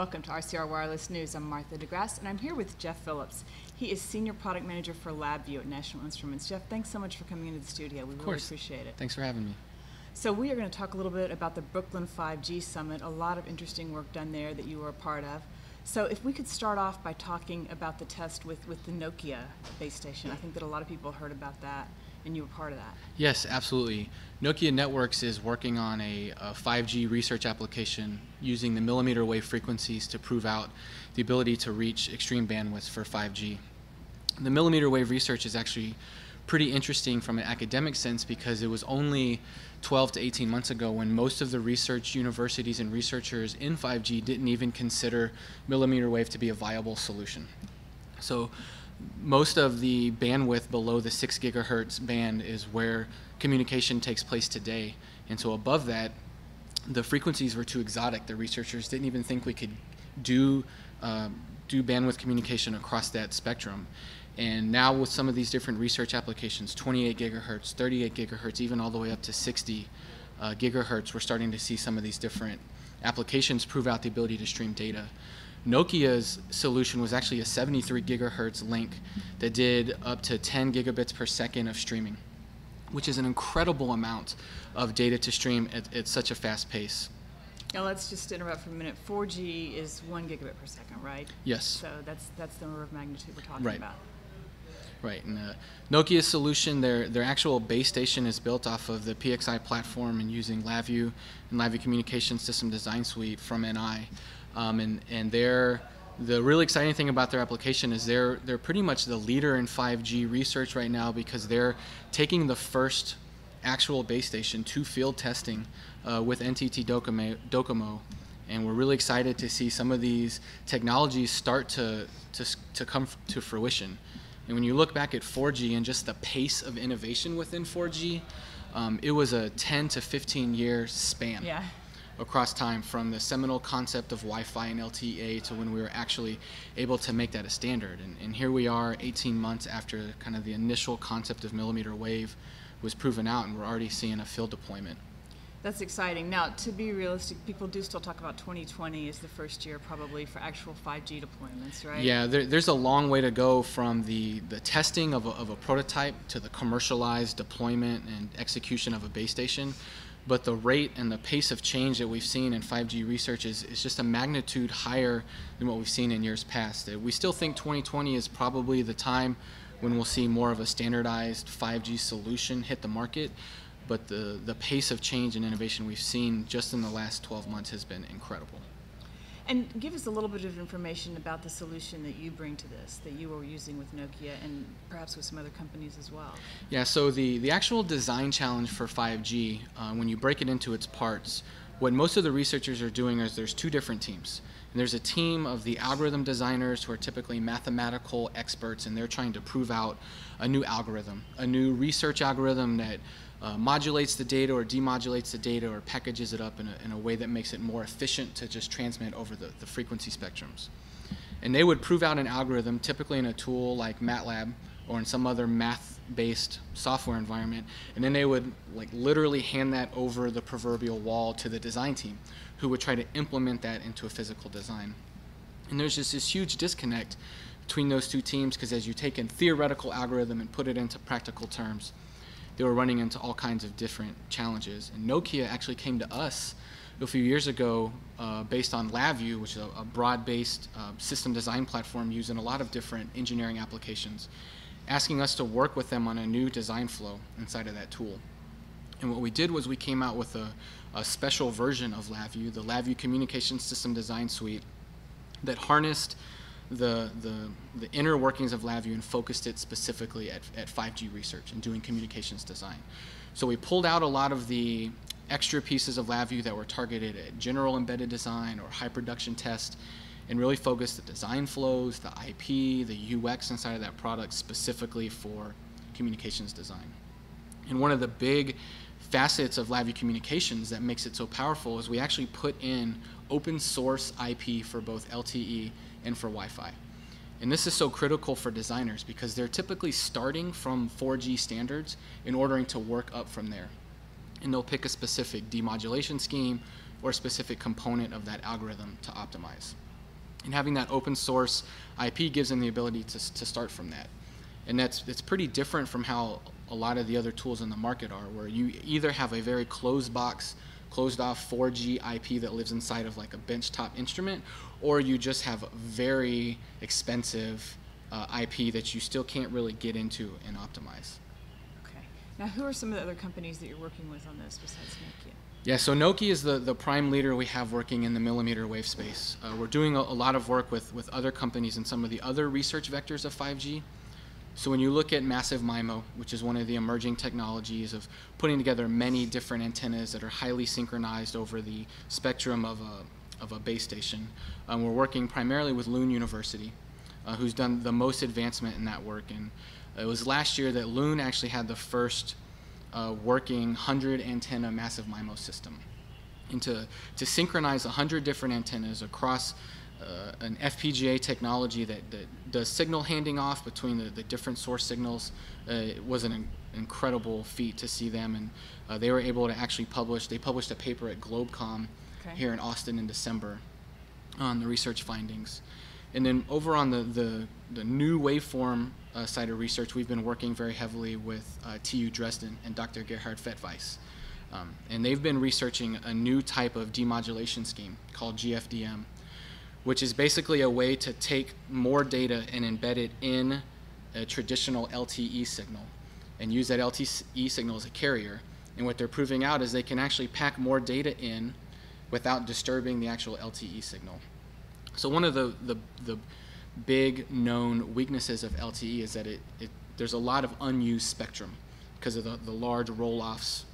Welcome to RCR Wireless News. I'm Martha DeGrasse, and I'm here with Jeff Phillips. He is Senior Product Manager for LabVIEW at National Instruments. Jeff, thanks so much for coming into the studio. We Of really course. appreciate it. Thanks for having me. So we are going to talk a little bit about the Brooklyn 5G Summit. A lot of interesting work done there that you were a part of. So if we could start off by talking about the test with, with the Nokia base station. I think that a lot of people heard about that, and you were part of that. Yes, absolutely. Nokia Networks is working on a, a 5G research application using the millimeter wave frequencies to prove out the ability to reach extreme bandwidths for 5G. The millimeter wave research is actually pretty interesting from an academic sense because it was only 12 to 18 months ago when most of the research universities and researchers in 5G didn't even consider millimeter wave to be a viable solution. So most of the bandwidth below the 6 gigahertz band is where communication takes place today. And so above that, the frequencies were too exotic. The researchers didn't even think we could do, um, do bandwidth communication across that spectrum. And now with some of these different research applications, 28 gigahertz, 38 gigahertz, even all the way up to 60 uh, gigahertz, we're starting to see some of these different applications prove out the ability to stream data. Nokia's solution was actually a 73 gigahertz link that did up to 10 gigabits per second of streaming, which is an incredible amount of data to stream at, at such a fast pace. Now let's just interrupt for a minute. 4G is one gigabit per second, right? Yes. So that's that's the order of magnitude we're talking Right. about. Right, and uh, Nokia's solution, their their actual base station is built off of the PXI platform and using LabVIEW and LabVIEW Communication System Design Suite from NI, um, and and their the really exciting thing about their application is they're they're pretty much the leader in 5G research right now because they're taking the first actual base station to field testing uh, with NTT Docomo, Docomo and we're really excited to see some of these technologies start to, to, to come to fruition. And when you look back at 4G and just the pace of innovation within 4G, um, it was a 10 to 15 year span Yeah. Across time from the seminal concept of Wi-Fi and LTE to when we were actually able to make that a standard. And, and here we are 18 months after kind of the initial concept of millimeter wave was proven out and we're already seeing a field deployment. That's exciting. Now, to be realistic, people do still talk about 2020 as the first year probably for actual 5G deployments, right? Yeah, there, there's a long way to go from the, the testing of a, of a prototype to the commercialized deployment and execution of a base station. But the rate and the pace of change that we've seen in 5G research is, is just a magnitude higher than what we've seen in years past. Uh, We still think 2020 is probably the time when we'll see more of a standardized 5G solution hit the market. But the, the pace of change and innovation we've seen just in the last 12 months has been incredible. And give us a little bit of information about the solution that you bring to this, that you were using with Nokia and perhaps with some other companies as well. Yeah, so the, the actual design challenge for 5G, uh, when you break it into its parts, what most of the researchers are doing is there's two different teams. And there's a team of the algorithm designers who are typically mathematical experts, and they're trying to prove out a new algorithm, a new research algorithm that uh, modulates the data or demodulates the data or packages it up in a, in a way that makes it more efficient to just transmit over the, the frequency spectrums. And they would prove out an algorithm typically in a tool like MATLAB or in some other math-based software environment and then they would like literally hand that over the proverbial wall to the design team who would try to implement that into a physical design. And there's just this huge disconnect between those two teams because as you take a theoretical algorithm and put it into practical terms they were running into all kinds of different challenges. And Nokia actually came to us a few years ago uh, based on LabVIEW, which is a, a broad-based uh, system design platform used in a lot of different engineering applications, asking us to work with them on a new design flow inside of that tool. And what we did was we came out with a, a special version of LabVIEW, the LabVIEW Communication System Design Suite, that harnessed the, the, the inner workings of LabVIEW and focused it specifically at, at 5G research and doing communications design. So we pulled out a lot of the extra pieces of LabVIEW that were targeted at general embedded design or high production test and really focused the design flows, the IP, the UX inside of that product specifically for communications design. And one of the big facets of LabVIEW communications that makes it so powerful is we actually put in open source IP for both LTE and for Wi-Fi. And this is so critical for designers because they're typically starting from 4G standards in ordering to work up from there. And they'll pick a specific demodulation scheme or a specific component of that algorithm to optimize. And having that open source IP gives them the ability to, to start from that. And that's, that's pretty different from how a lot of the other tools in the market are, where you either have a very closed box, closed off 4G IP that lives inside of like a benchtop instrument, or you just have very expensive uh, IP that you still can't really get into and optimize. Okay. Now, who are some of the other companies that you're working with on this besides Nokia? Yeah, so Nokia is the, the prime leader we have working in the millimeter wave space. Uh, we're doing a, a, lot of work with, with other companies and some of the other research vectors of 5G. So when you look at massive MIMO, which is one of the emerging technologies of putting together many different antennas that are highly synchronized over the spectrum of a, of a base station, um, we're working primarily with Lund University, uh, who's done the most advancement in that work. And it was last year that Lund actually had the first uh, working 100 antenna massive MIMO system. And to, to synchronize 100 different antennas across uh, an FPGA technology that, that does signal handing off between the, the different source signals uh, it was an in incredible feat to see them. And uh, they were able to actually publish, they published a paper at Globecom okay. here in Austin in December on the research findings. And then over on the, the, the new waveform uh, side of research, we've been working very heavily with uh, TU Dresden and Dr. Gerhard Fettweis. Um, and they've been researching a new type of demodulation scheme called GFDM, which is basically a way to take more data and embed it in a traditional LTE signal and use that LTE signal as a carrier. And what they're proving out is they can actually pack more data in without disturbing the actual LTE signal. So one of the, the, the big known weaknesses of LTE is that it, it there's a lot of unused spectrum because of the, the large roll-offs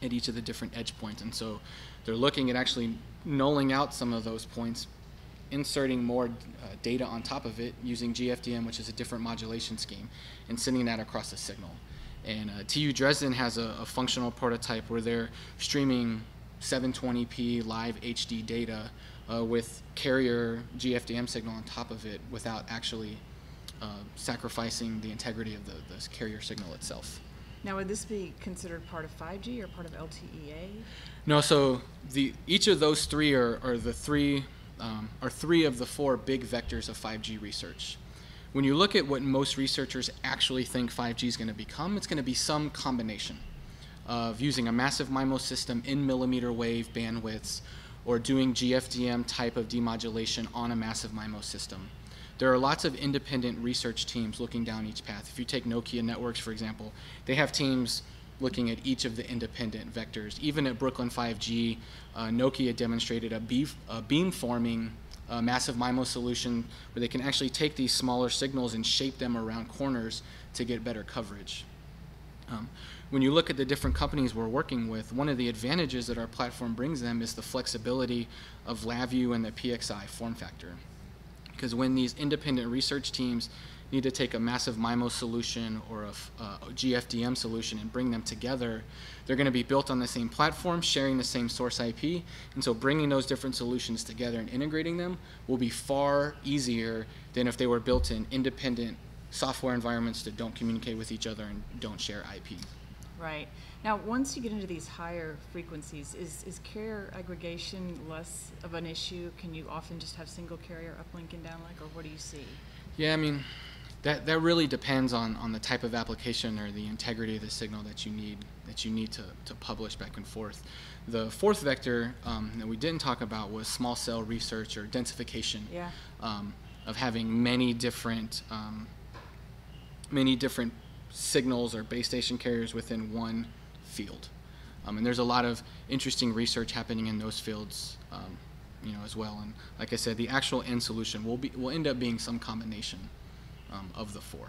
at each of the different edge points. And so they're looking at actually nulling out some of those points, inserting more uh, data on top of it using GFDM, which is a different modulation scheme, and sending that across the signal. And uh, TU Dresden has a, a, functional prototype where they're streaming 720p live HD data uh, with carrier GFDM signal on top of it without actually uh, sacrificing the integrity of the, the carrier signal itself. Now, would this be considered part of 5G or part of LTEA? No, so the each of those three are, are the three um, are three of the four big vectors of 5G research. When you look at what most researchers actually think 5G is going to become, it's going to be some combination of using a massive MIMO system in millimeter wave bandwidths or doing GFDM type of demodulation on a massive MIMO system. There are lots of independent research teams looking down each path. If you take Nokia Networks, for example, they have teams looking at each of the independent vectors. Even at Brooklyn 5G, uh, Nokia demonstrated a, beef, a uh, massive MIMO solution where they can actually take these smaller signals and shape them around corners to get better coverage. Um, when you look at the different companies we're working with, one of the advantages that our platform brings them is the flexibility of LabVIEW and the PXI form factor. Because when these independent research teams need to take a massive MIMO solution or a, uh, a GFDM solution and bring them together, they're going to be built on the same platform, sharing the same source IP, and so bringing those different solutions together and integrating them will be far easier than if they were built in independent software environments that don't communicate with each other and don't share IP. Right. Now, once you get into these higher frequencies, is, is carrier aggregation less of an issue? Can you often just have single carrier uplink and downlink, or what do you see? Yeah, I mean, that, that really depends on, on the type of application or the integrity of the signal that you need that you need to, to publish back and forth. The fourth vector um, that we didn't talk about was small cell research or densification yeah. um, of having many different um, many different signals or base station carriers within one field. Um, and there's a lot of interesting research happening in those fields, um, you know, as well. And like I said, the actual end solution will be will end up being some combination um, of the four.